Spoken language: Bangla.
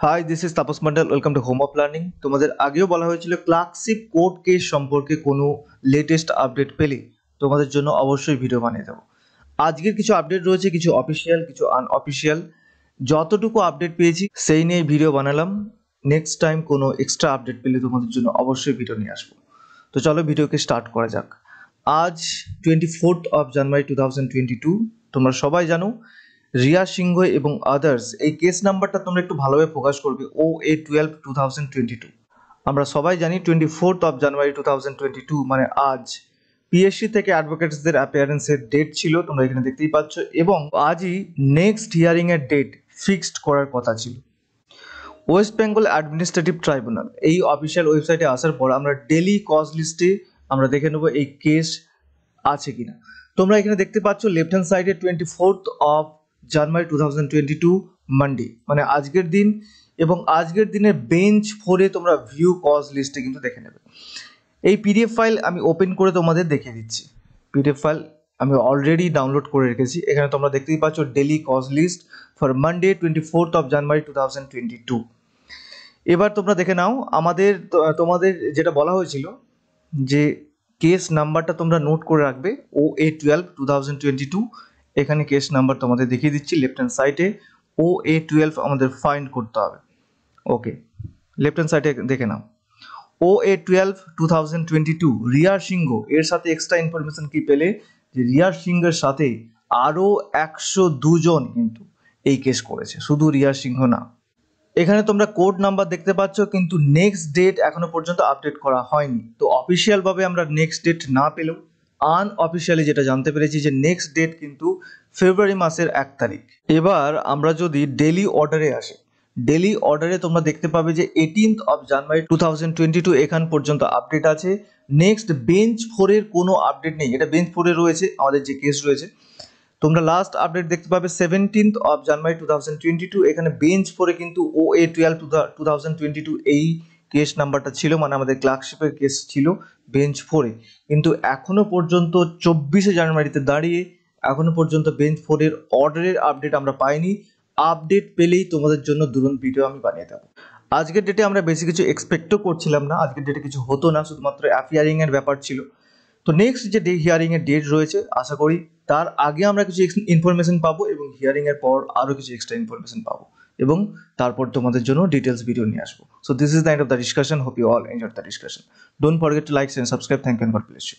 Hi this is Tapas Mondal welcome to home of learning তোমাদের আগেও বলা হয়েছিল ক্লার্কশিপ কোর্ট কেস সম্পর্কে কোনো লেটেস্ট আপডেট পেলে। তোমাদের জন্য অবশ্যই ভিডিও বানিয়ে দেবো। আজকের কিছু আপডেট রয়েছে, কিছু অফিসিয়াল কিছু আনঅফিসিয়াল যতটুকু আপডেট পেয়েছি, সেই নিয়ে ভিডিও বানালাম। নেক্সট টাইম কোনো এক্সট্রা আপডেট পেলে তোমাদের জন্য অবশ্যই ভিডিও নিয়ে আসব। তো চলো ভিডিওকে স্টার্ট করা যাক। আজ twenty fourth of January two thousand twenty two তোমরা সবাই জানো রিয়া সিংহ এবং আদার্স এই কেস নাম্বারটা তোমরা একটু ভালোভাবে ফোকাস করবে O A twelve two thousand twenty two আমরা সবাই জানি twenty fourth of January two thousand twenty two মানে আজ। পিএসসি থেকে অ্যাডভোকেটসদের অ্যাপিয়ারেন্সের ডেট ছিল, তোমরা এখানে দেখতেই পাচ্ছ, এবং আজই নেক্সট হিয়ারিংয়ের ডেট ফিক্সড করার কথা ছিল। ওয়েস্ট বেঙ্গল অ্যাডমিনিস্ট্রেটিভ ট্রাইব্যুনাল এই অফিসিয়াল ওয়েবসাইটে আসার পর আমরা ডেলি কজ লিস্টে আমরা দেখে নেব এই কেস আছে কিনা। তোমরা এখানে দেখতে পাচ্ছ লেফট হ্যান্ড সাইডে twenty fourth of January two thousand twenty two Monday মানে আজকের দিন এবং আজকের দিনের বেঞ্চ ফোরে তোমরা ভিউ কজ লিস্টে কিন্তু দেখে নেবে। এই পিডিএফ ফাইল আমি ওপেন করে তোমাদের দেখিয়ে দিচ্ছি। পিডিএফ ফাইল আমি অলরেডি ডাউনলোড করে রেখেছি। এখানে তোমরা দেখতেই পাচ্ছ daily cause list for Monday twenty fourth of January two thousand twenty two এবার তোমরা দেখে নাও, আমাদের তোমাদের যেটা বলা হয়েছিল যে কেস নাম্বারটা তোমরা নোট করে রাখবে O A twelve two thousand twenty two এখানে কেস নাম্বার তোমাদের দেখিয়ে দিচ্ছি লেফট হ্যান্ড সাইডে ও এ টুয়েলভ আমাদের ফাইন্ড করতে হবে। ওকে লেফট হ্যান্ড সাইডে দেখে নাও। O A twelve two thousand twenty two রিয়ার সিংহ, এর সাথে এক্সট্রা ইনফরমেশন কি পেলে? যে রিয়ার সিংহের সাথে আরও একশো দুজন কিন্তু এই কেস করেছে, শুধু রিয়ার সিংহ না। এখানে তোমরা কোড নাম্বার দেখতে পাচ্ছ, কিন্তু নেক্সট ডেট এখনও পর্যন্ত আপডেট করা হয়নি। তো অফিসিয়াল ভাবে আমরা নেক্সট ডেট না পেলেও আনঅফিসিয়ালি যেটা জানতে পেরেছি যে নেক্সট ডেট কিন্তু ফেব্রুয়ারি মাসের এক তারিখ। এবার আমরা যদি ডেলি অর্ডারে আসি ডেলি অর্ডারে তোমরা দেখতে পাবে যে eighteenth of January two thousand twenty two এখান পর্যন্ত আপডেট আছে। নেক্সট বেঞ্চ ফোরের কোনো আপডেট নেই। এটা বেঞ্চ ফোরে রয়েছে, আমাদের যে কেস রয়েছে। তোমরা লাস্ট আপডেট দেখতে পাবে seventeenth of January two thousand twenty two এখানে বেঞ্চ ফোরে কিন্তু O A twelve two thousand twenty two এই কেস নাম্বারটা ছিল মানে আমাদের ক্লার্কশিপের কেস ছিল বেঞ্চ ফোরে কিন্তু এখনও পর্যন্ত চব্বিশে জানুয়ারিতে দাঁড়িয়ে এখনও পর্যন্ত বেঞ্চ ফোরের অর্ডারের আপডেট আমরা পাইনি। আপডেট পেলেই তোমাদের জন্য দুরন্ত ভিডিও আমি বানিয়ে দেবো। আজকের ডেটে আমরা বেশি কিছু এক্সপেক্টও করছিলাম না, আজকের ডেটে কিছু হতো না, শুধুমাত্র অ্যাফিয়ারিং এর ব্যাপার ছিল। তো নেক্সট যে ডে হিয়ারিংয়ের ডেট রয়েছে, আশা করি তার আগে আমরা কিছু ইনফরমেশন পাবো এবং হিয়ারিংয়ের পর আরও কিছু এক্সট্রা ইনফরমেশন পাবো। এবং তারপর তোমাদের জন্য ডিটেলস ভিডিও নিয়ে আসব। So this is the end of the discussion hope you all enjoy the discussion don't forget to like and subscribe thank you for place you